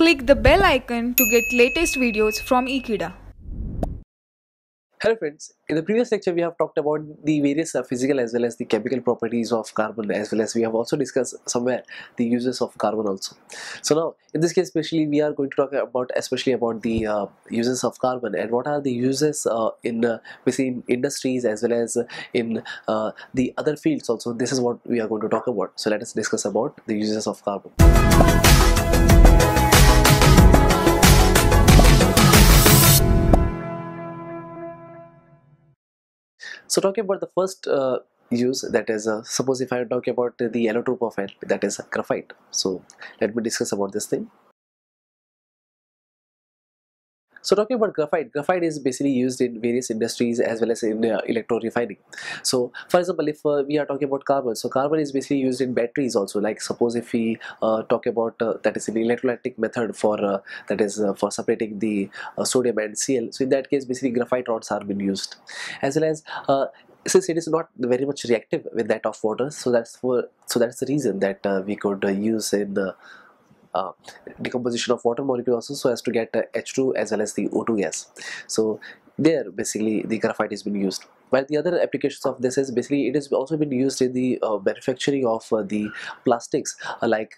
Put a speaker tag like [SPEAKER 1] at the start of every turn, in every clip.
[SPEAKER 1] Click the bell icon to get latest videos from Ekeeda.
[SPEAKER 2] Hello friends, in the previous lecture we have talked about the various uh, physical as well as the chemical properties of carbon as well as we have also discussed somewhere the uses of carbon also. So now in this case especially we are going to talk about especially about the uh, uses of carbon and what are the uses uh, in uh, within industries as well as in uh, the other fields also. This is what we are going to talk about. So let us discuss about the uses of carbon. So talking about the first uh, use that is uh, suppose if I talk about the allotrope of it that is graphite. So let me discuss about this thing. So talking about graphite, graphite is basically used in various industries as well as in uh, electro refining. So for example, if uh, we are talking about carbon, so carbon is basically used in batteries also. Like suppose if we uh, talk about uh, that is an electrolytic method for uh, that is uh, for separating the sodium and Cl. So in that case, basically graphite rods are being used, as well as since it is not very much reactive with that of water so that's for so that's the reason that uh, we could uh, use in the uh, decomposition of water molecule also so as to get H2 as well as the O2 gas. So there basically the graphite is being used. While the other applications of this is basically it has also been used in the uh, manufacturing of uh, the plastics uh, like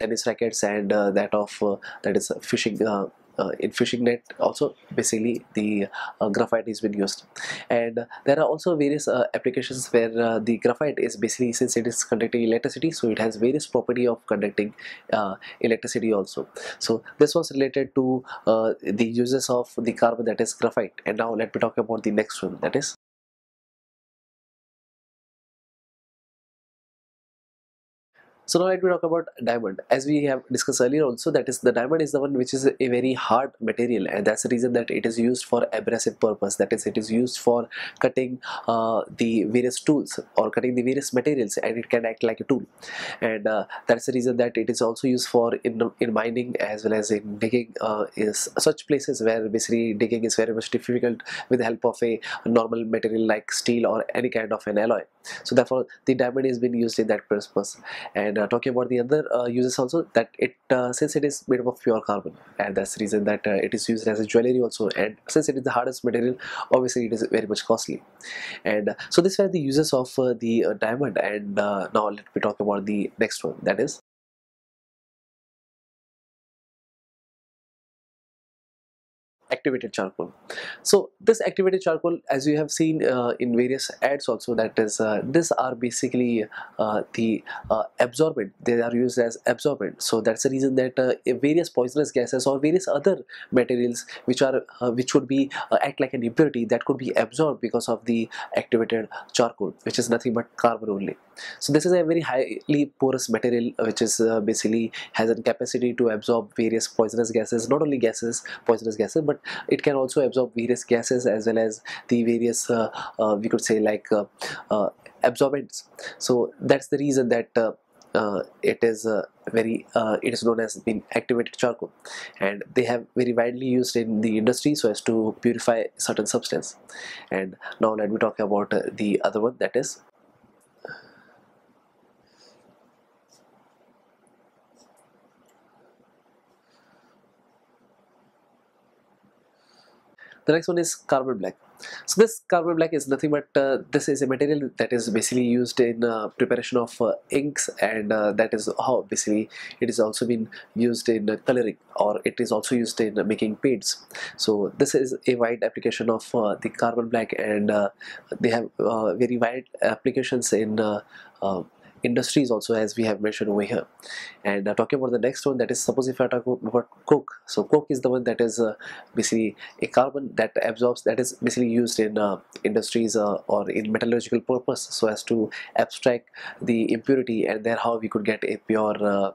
[SPEAKER 2] tennis rackets and that of that is fishing uh, in fishing net also basically the uh, graphite is been used. And there are also various uh, applications where uh, the graphite is basically since it is conducting electricity so it has various property of conducting uh, electricity also. So this was related to uh, the uses of the carbon that is graphite. And now let me talk about the next one that is So now let me talk about diamond. As we have discussed earlier also that is the diamond is the one which is a very hard material and that's the reason that it is used for abrasive purpose. That is it is used for cutting uh, the various tools or cutting the various materials and it can act like a tool. And uh, that's the reason that it is also used for in, in mining as well as in digging uh, is such places where basically digging is very much difficult with the help of a normal material like steel or any kind of an alloy. So therefore the diamond is being used in that purpose and uh, talking about the other uh, uses also that it uh, since it is made up of pure carbon and that's the reason that it is used as a jewelry also and since it is the hardest material obviously it is very much costly. And so these were the uses of the diamond and now let me talk about the next one that is activated charcoal. So this activated charcoal as you have seen uh, in various ads also that is uh, are basically uh, the uh, absorbent. They are used as absorbent. So that's the reason that uh, various poisonous gases or various other materials which are uh, which would be act like an impurity that could be absorbed because of the activated charcoal which is nothing but carbon only. So this is a very highly porous material which is basically has a capacity to absorb various poisonous gases not only gases poisonous gases but it can also absorb various gases as well as the various uh, uh, we could say like uh, absorbents. So that's the reason that uh, it is uh, very uh, it is known as being activated charcoal. And they have very widely used in the industry so as to purify certain substance. And now let me talk about the other one that is the next one is carbon black. So this carbon black is nothing but uh, this is a material that is basically used in uh, preparation of uh, inks and uh, that is how basically it is also been used in coloring or it is also used in making paints. So this is a wide application of uh, the carbon black and uh, they have very wide applications in industries also as we have mentioned over here. And uh, talking about the next one that is suppose if I talk about coke. So coke is the one that is uh, basically a carbon that absorbs that is basically used in uh, industries uh, or in metallurgical purpose so as to abstract the impurity and then how we could get a pure uh,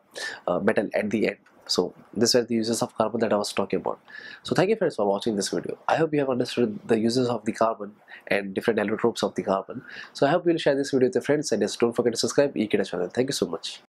[SPEAKER 2] uh, metal at the end so these were the uses of carbon that I was talking about. So thank you friends for watching this video. I hope you have understood the uses of the carbon and different allotropes of the carbon. So I hope you will share this video with your friends and just don't forget to subscribe Ekeeda channel. Thank you so much